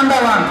三百万。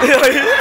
E aí?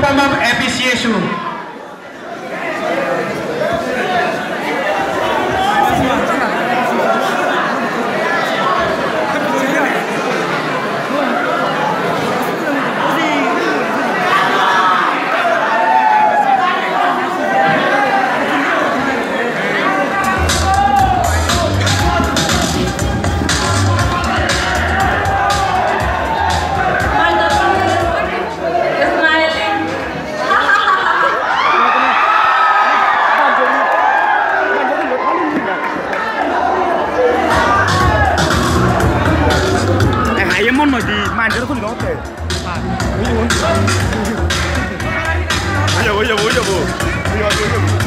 Uttamam Appreciation. 올려 올려 올려 뭐. 올려 올려 올려.